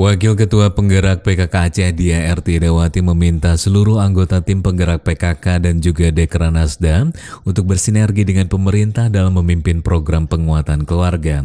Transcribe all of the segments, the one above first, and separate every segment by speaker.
Speaker 1: Wakil Ketua Penggerak PKK Aceh Dia RT Dewati meminta seluruh anggota tim penggerak PKK dan juga Dekranasda untuk bersinergi dengan pemerintah dalam memimpin program penguatan keluarga.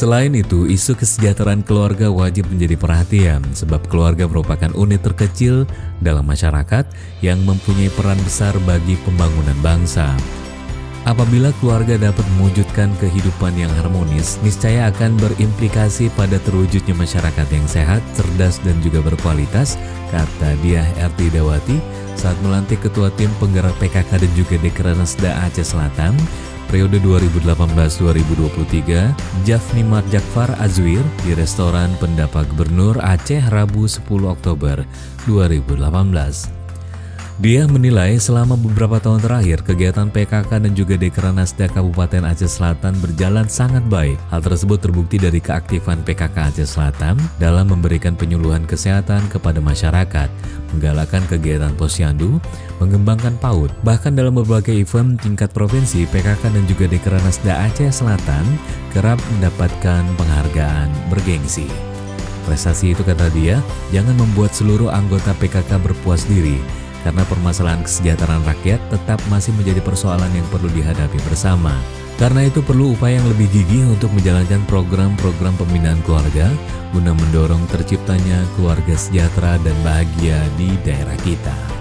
Speaker 1: Selain itu, isu kesejahteraan keluarga wajib menjadi perhatian sebab keluarga merupakan unit terkecil dalam masyarakat yang mempunyai peran besar bagi pembangunan bangsa. Apabila keluarga dapat mewujudkan kehidupan yang harmonis, niscaya akan berimplikasi pada terwujudnya masyarakat yang sehat, cerdas, dan juga berkualitas, kata Diah RT Dawati saat melantik Ketua Tim Penggerak PKK dan juga Dekranasda Aceh Selatan periode 2018-2023, Jafni Marjakfar Azwir di restoran Pendapa Gubernur Aceh Rabu 10 Oktober 2018. Dia menilai selama beberapa tahun terakhir kegiatan PKK dan juga Dekranasda Kabupaten Aceh Selatan berjalan sangat baik. Hal tersebut terbukti dari keaktifan PKK Aceh Selatan dalam memberikan penyuluhan kesehatan kepada masyarakat, menggalakkan kegiatan posyandu, mengembangkan PAUD, bahkan dalam berbagai event tingkat provinsi PKK dan juga Dekranasda Aceh Selatan kerap mendapatkan penghargaan bergengsi. Prestasi itu kata dia, jangan membuat seluruh anggota PKK berpuas diri, karena permasalahan kesejahteraan rakyat tetap masih menjadi persoalan yang perlu dihadapi bersama. Karena itu perlu upaya yang lebih gigih untuk menjalankan program-program pembinaan keluarga guna mendorong terciptanya keluarga sejahtera dan bahagia di daerah kita.